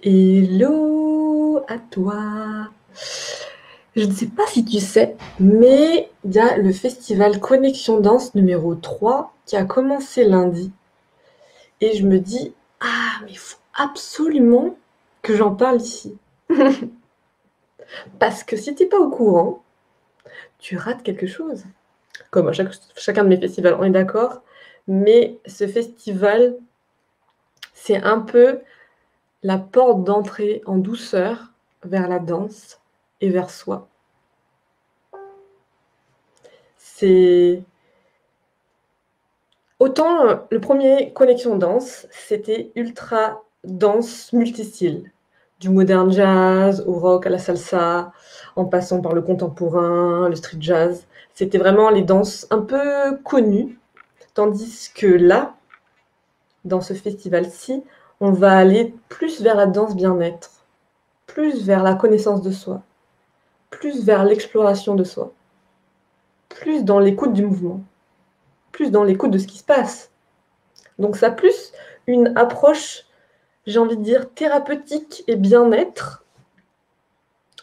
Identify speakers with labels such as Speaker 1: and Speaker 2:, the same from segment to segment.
Speaker 1: Hello à toi. Je ne sais pas si tu sais, mais il y a le festival Connexion Danse numéro 3 qui a commencé lundi. Et je me dis, ah, mais il faut absolument que j'en parle ici. Parce que si tu n'es pas au courant, tu rates quelque chose. Comme à chaque, chacun de mes festivals, on est d'accord. Mais ce festival, c'est un peu la porte d'entrée en douceur vers la danse et vers soi. C'est autant le premier connexion danse, c'était ultra danse multistyle, du modern jazz au rock à la salsa, en passant par le contemporain, le street jazz. C'était vraiment les danses un peu connues, tandis que là, dans ce festival-ci, on va aller plus vers la danse bien-être, plus vers la connaissance de soi, plus vers l'exploration de soi, plus dans l'écoute du mouvement, plus dans l'écoute de ce qui se passe. Donc ça plus une approche, j'ai envie de dire, thérapeutique et bien-être,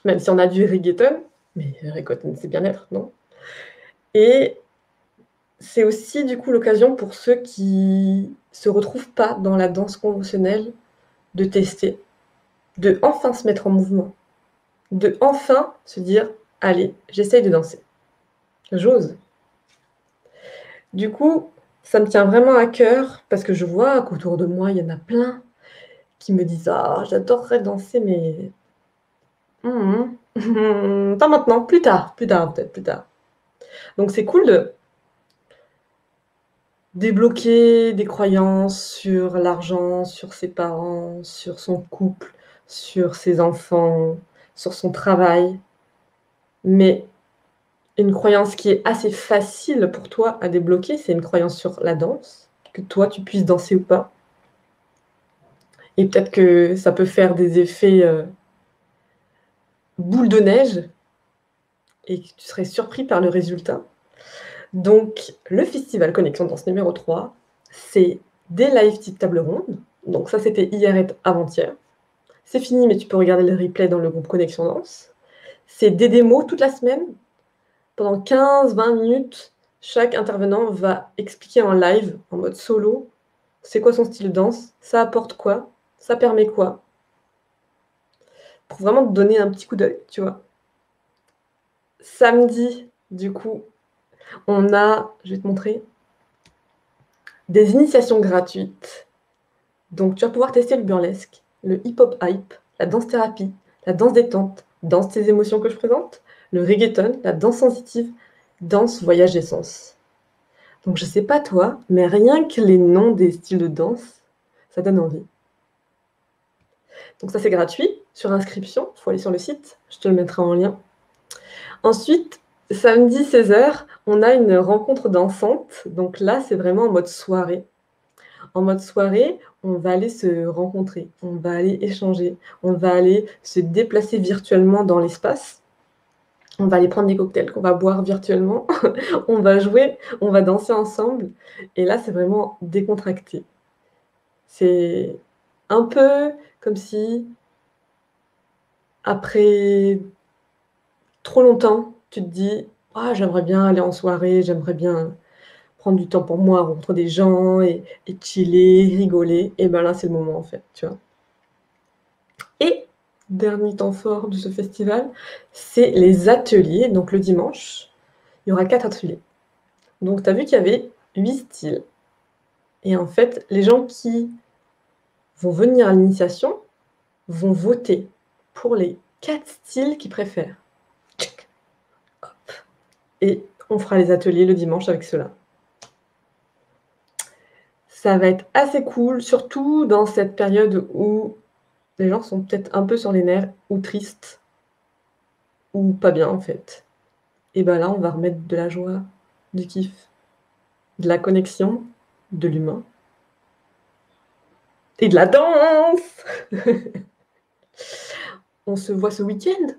Speaker 1: même si on a du reggaeton, mais reggaeton c'est bien-être, non? Et c'est aussi du coup l'occasion pour ceux qui se retrouvent pas dans la danse conventionnelle de tester, de enfin se mettre en mouvement, de enfin se dire allez, j'essaye de danser. J'ose. Du coup, ça me tient vraiment à cœur parce que je vois qu'autour de moi, il y en a plein qui me disent Ah, j'adorerais danser, mais. Hum, hum, pas maintenant, plus tard, plus tard, peut-être, plus tard. Donc c'est cool de débloquer des croyances sur l'argent, sur ses parents, sur son couple, sur ses enfants, sur son travail. Mais une croyance qui est assez facile pour toi à débloquer, c'est une croyance sur la danse, que toi tu puisses danser ou pas. Et peut-être que ça peut faire des effets euh, boule de neige et que tu serais surpris par le résultat. Donc, le festival Connexion Danse numéro 3, c'est des live type table ronde. Donc, ça, c'était hier avant-hier. C'est fini, mais tu peux regarder le replay dans le groupe Connexion Danse. C'est des démos toute la semaine. Pendant 15-20 minutes, chaque intervenant va expliquer en live, en mode solo, c'est quoi son style de danse, ça apporte quoi, ça permet quoi. Pour vraiment te donner un petit coup d'œil, tu vois. Samedi, du coup, on a, je vais te montrer, des initiations gratuites. Donc, tu vas pouvoir tester le burlesque, le hip-hop hype, la danse thérapie, la danse détente, danse tes émotions que je présente, le reggaeton, la danse sensitive, danse voyage d'essence. Donc, je sais pas toi, mais rien que les noms des styles de danse, ça donne envie. Donc, ça, c'est gratuit sur inscription. Il faut aller sur le site. Je te le mettrai en lien. Ensuite, Samedi 16h, on a une rencontre dansante. Donc là, c'est vraiment en mode soirée. En mode soirée, on va aller se rencontrer, on va aller échanger, on va aller se déplacer virtuellement dans l'espace. On va aller prendre des cocktails qu'on va boire virtuellement. on va jouer, on va danser ensemble. Et là, c'est vraiment décontracté. C'est un peu comme si, après trop longtemps, tu te dis ah, j'aimerais bien aller en soirée, j'aimerais bien prendre du temps pour moi, rencontrer des gens et, chiller, rigoler. Et ben là, c'est le moment en fait, tu vois. Et dernier temps fort de ce festival, c'est les ateliers. Donc le dimanche, il y aura quatre ateliers. Donc tu as vu qu'il y avait huit styles. Et en fait, les gens qui vont venir à l'initiation vont voter pour les quatre styles qu'ils préfèrent et on fera les ateliers le dimanche avec cela. Ça va être assez cool, surtout dans cette période où les gens sont peut-être un peu sur les nerfs ou tristes ou pas bien en fait. Et bien là, on va remettre de la joie, du kiff, de la connexion, de l'humain et de la danse. on se voit ce week-end